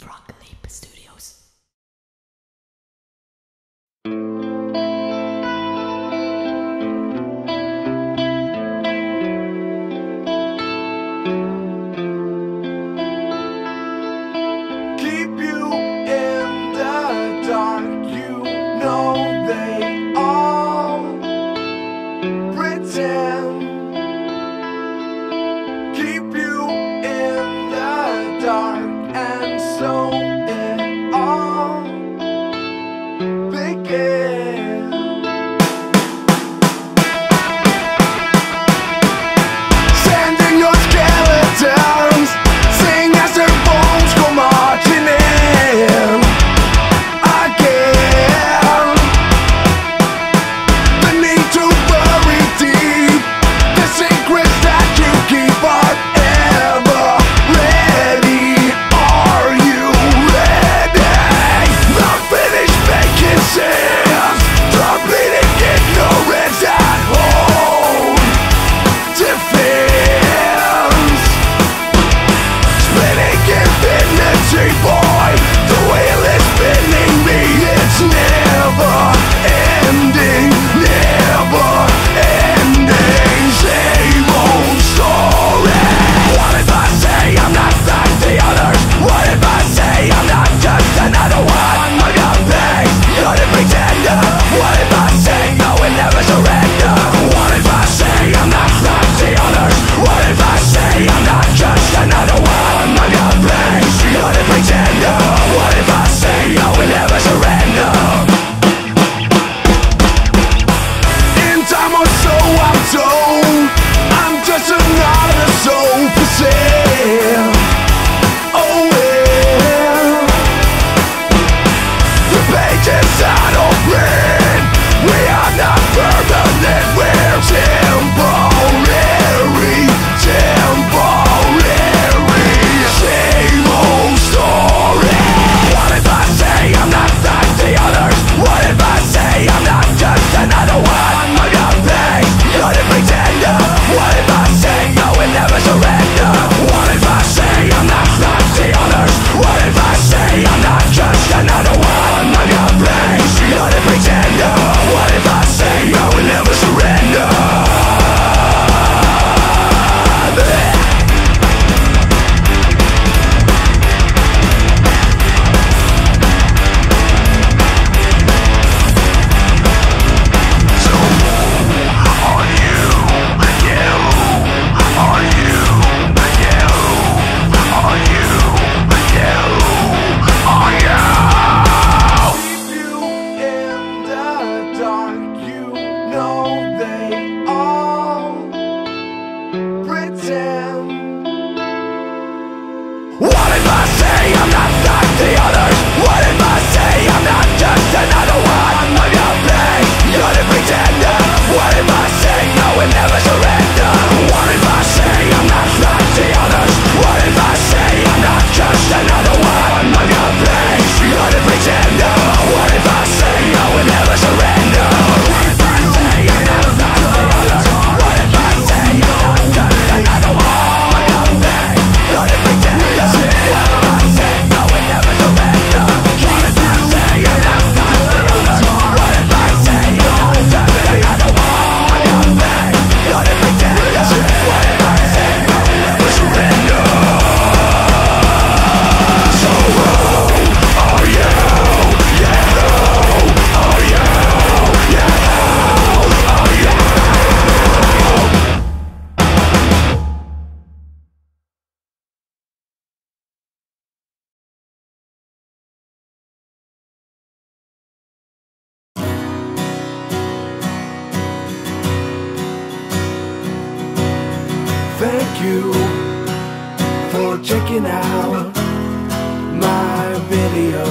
broccoli. just a you for checking out my video.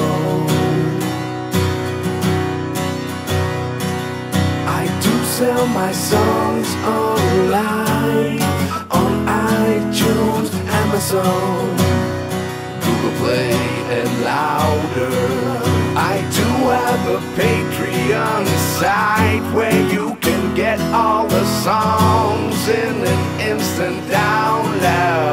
I do sell my songs online on iTunes, Amazon, Google Play, and Loudr. I do have a Patreon site where you can get all the songs in an instant down.